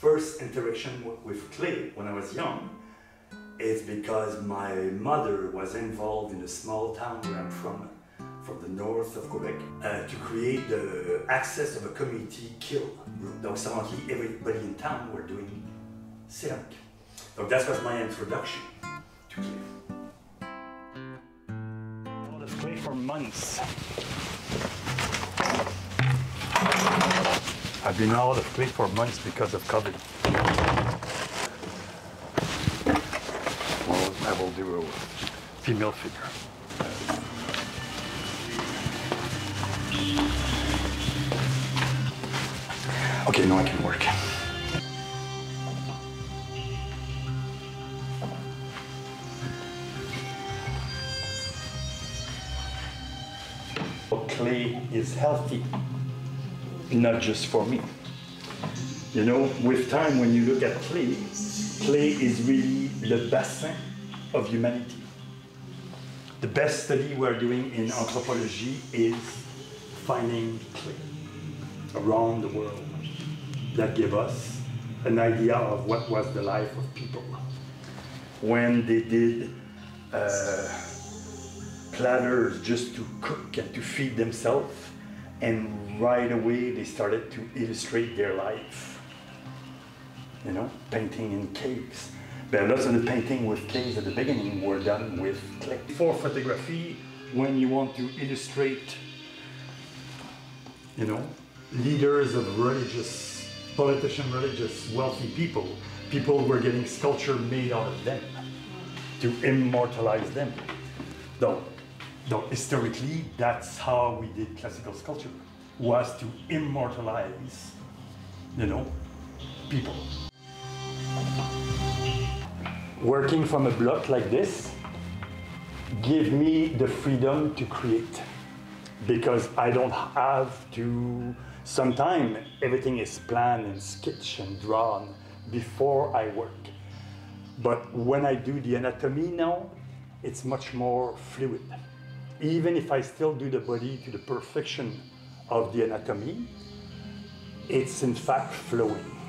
first interaction with clay when I was young is because my mother was involved in a small town where I'm from, from the north of Quebec, uh, to create the access of a community room. Donc, suddenly everybody in town were doing ceramic. So that was my introduction to clay. All of clay for months. Been out of clay for months because of COVID. Well, I will do a female figure. Okay, now I can work. Clay is healthy not just for me. You know, with time, when you look at clay, clay is really the bassin of humanity. The best study we're doing in anthropology is finding clay around the world that give us an idea of what was the life of people when they did uh, platters just to cook and to feed themselves and right away they started to illustrate their life. You know, painting in caves. But lots of the painting with caves at the beginning were done with clay. For photography, when you want to illustrate, you know, leaders of religious, politician, religious, wealthy people, people were getting sculpture made out of them to immortalize them. Though Though historically, that's how we did classical sculpture, was to immortalize, you know, people. Working from a block like this give me the freedom to create because I don't have to, sometimes everything is planned and sketched and drawn before I work. But when I do the anatomy now, it's much more fluid even if I still do the body to the perfection of the anatomy, it's in fact flowing.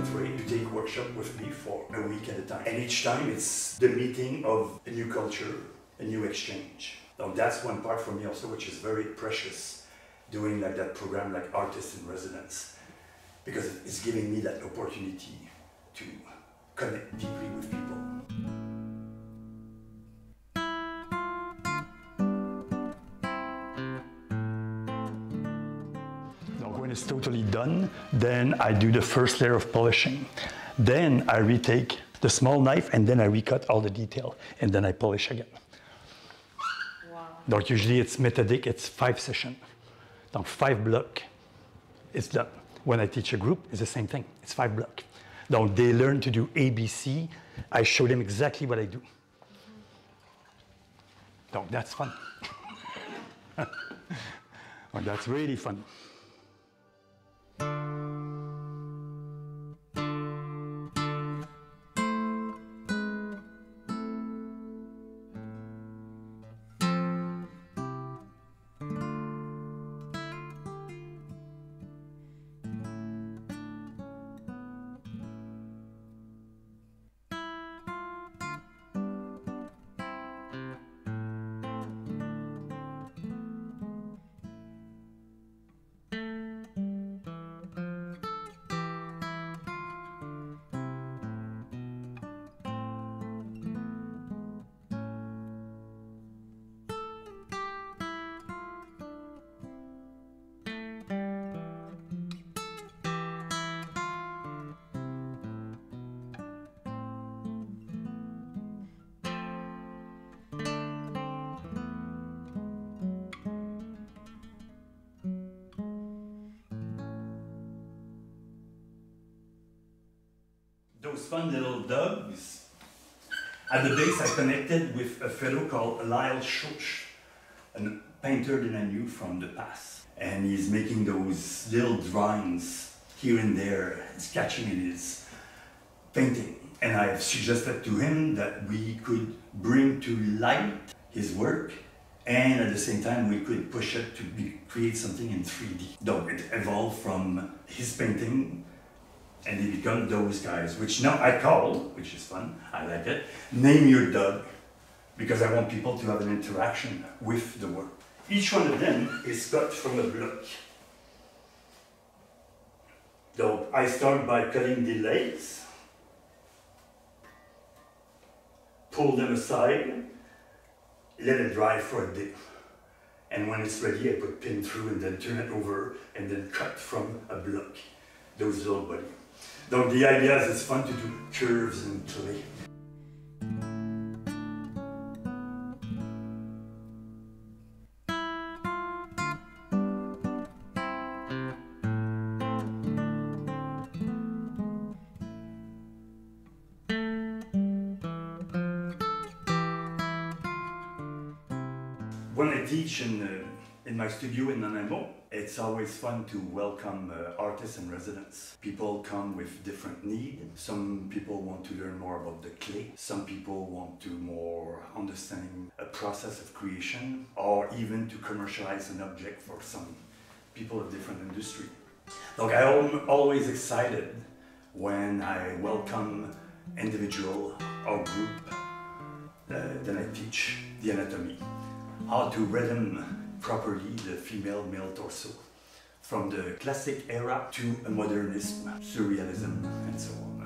From different countries to take workshop with me for a week at a time. And each time it's the meeting of a new culture, a new exchange. Now that's one part for me also which is very precious doing like that program like artists in residence because it's giving me that opportunity to connect deeply with people. When it's totally done, then I do the first layer of polishing. Then I retake the small knife and then I recut all the detail and then I polish again. Wow. Donc usually it's methodic, it's five sessions. Donc five block, it's done. When I teach a group, it's the same thing, it's five block. Donc they learn to do ABC, I show them exactly what I do. Mm-hmm. Donc that's fun. that's really fun. Fun little dogs. At the base, I connected with a fellow called Lyle Schoch, a painter that I knew from the past. And he's making those little drawings here and there, sketching in his painting. And I suggested to him that we could bring to light his work and at the same time we could push it to be, create something in 3D. So it evolved from his painting and they become those guys, which now I call, which is fun, I like it, name your dog, because I want people to have an interaction with the work. Each one of them is cut from a block. So I start by cutting the legs, pull them aside, let it dry for a day. And when it's ready, I put pin through and then turn it over and then cut from a block, those little body. So the idea is it's fun to do curves and clay. When I teach in, uh, in my studio in Nanaimo, it's always fun to welcome uh, artists and residents. People come with different needs. Some people want to learn more about the clay. Some people want to more understanding a process of creation or even to commercialize an object for some people of different industry. Look, I'm always excited when I welcome individual or group uh, that I teach the anatomy how to rhythm properly the female male torso from the classic era to a modernism, surrealism, and so on.